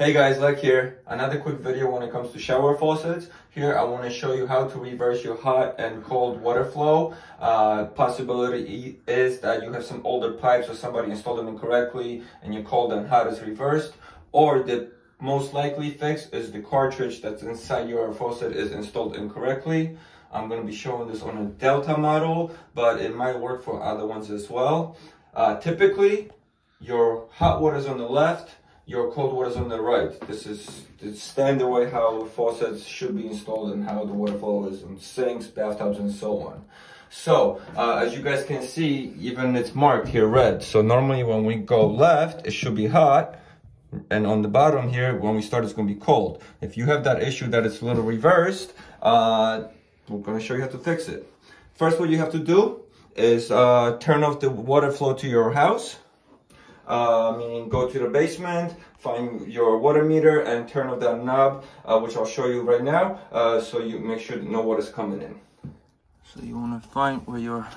Hey guys, Lech here. Another quick video when it comes to shower faucets. Here I want to show you how to reverse your hot and cold water flow. Uh, possibility is that you have some older pipes or somebody installed them incorrectly and your cold and hot is reversed. Or the most likely fix is the cartridge that's inside your faucet is installed incorrectly. I'm going to be showing this on a Delta model, but it might work for other ones as well. Uh, typically, your hot water is on the left, your cold water is on the right. This is the standard way how faucets should be installed and how the water flow is in sinks, bathtubs, and so on. So, uh, as you guys can see, even it's marked here red. So normally when we go left, it should be hot. And on the bottom here, when we start, it's gonna be cold. If you have that issue that it's a little reversed, uh, we're gonna show you how to fix it. First, what you have to do is uh, turn off the water flow to your house. Uh, meaning go to the basement, find your water meter and turn off that knob, uh, which I'll show you right now, uh, so you make sure no water's coming in. So you want to find where your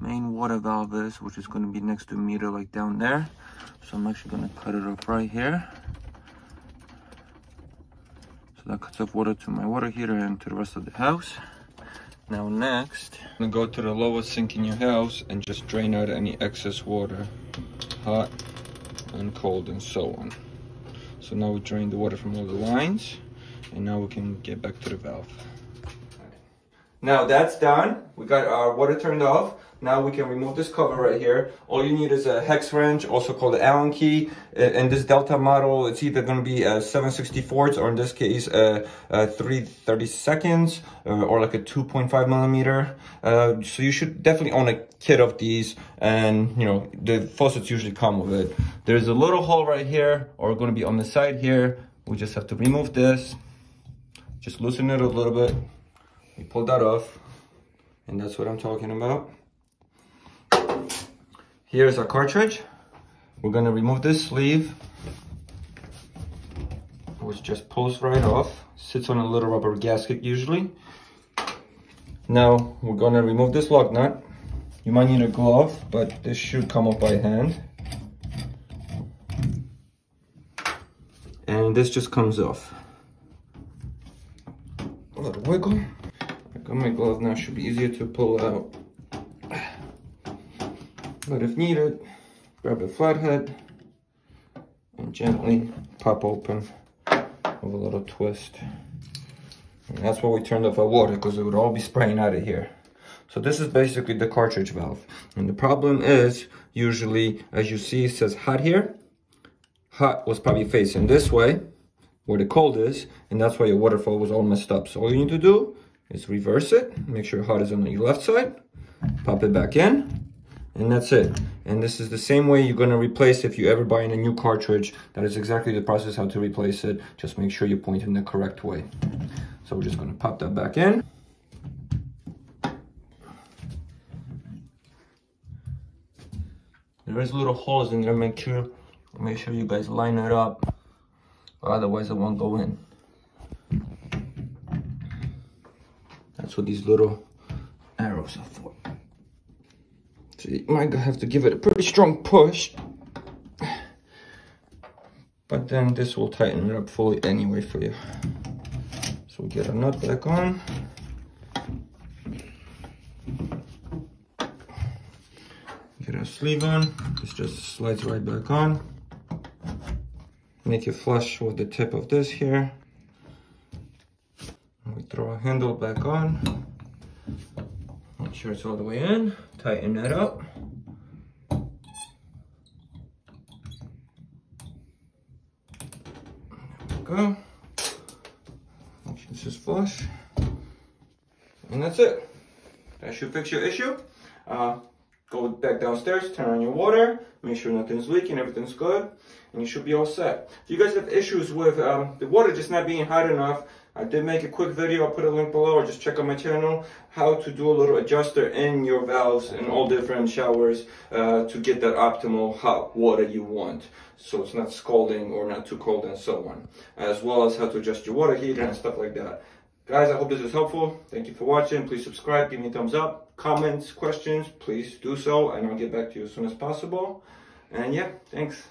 main water valve is, which is going to be next to meter like down there. So I'm actually going to cut it off right here. So that cuts off water to my water heater and to the rest of the house. Now next, I'm gonna go to the lowest sink in your house and just drain out any excess water, hot and cold and so on. So now we drain the water from all the lines and now we can get back to the valve. Now that's done. We got our water turned off. Now we can remove this cover right here. All you need is a hex wrench, also called the Allen key. In this Delta model, it's either going to be a 764 or in this case, a, a 330 seconds uh, or like a 2.5 millimeter. Uh, so you should definitely own a kit of these and you know, the faucets usually come with it. There's a little hole right here or going to be on the side here. We just have to remove this. Just loosen it a little bit. We pull that off and that's what I'm talking about. Here's our cartridge. We're gonna remove this sleeve, which just pulls right off. Sits on a little rubber gasket usually. Now we're gonna remove this lock nut. You might need a glove, but this should come off by hand. And this just comes off. A little wiggle. I got my glove now, should be easier to pull out. But if needed, grab a flathead and gently pop open with a little twist. And that's why we turned off our water because it would all be spraying out of here. So this is basically the cartridge valve. And the problem is, usually, as you see, it says hot here. Hot was probably facing this way, where the cold is, and that's why your water flow was all messed up. So all you need to do is reverse it, make sure hot is on the left side, pop it back in, and that's it. And this is the same way you're gonna replace if you ever buy in a new cartridge. That is exactly the process how to replace it. Just make sure you point in the correct way. So we're just gonna pop that back in. There is little holes in there, make sure, make sure you guys line it up, otherwise it won't go in. That's what these little arrows are for. So you might have to give it a pretty strong push. But then this will tighten it up fully anyway for you. So we'll get our nut back on. Get our sleeve on. This just slides right back on. Make it flush with the tip of this here. We throw a handle back on. Make sure it's all the way in. Tighten that up. Go. This is flush. And that's it. That should fix your issue. Uh, go back downstairs, turn on your water, make sure nothing's leaking, everything's good, and you should be all set. If you guys have issues with um, the water just not being hot enough, I did make a quick video, I'll put a link below, or just check out my channel, how to do a little adjuster in your valves in all different showers uh, to get that optimal hot water you want. So it's not scalding or not too cold and so on. As well as how to adjust your water heater and stuff like that. Guys, I hope this was helpful. Thank you for watching. Please subscribe, give me a thumbs up. Comments, questions, please do so, and I'll get back to you as soon as possible. And yeah, thanks.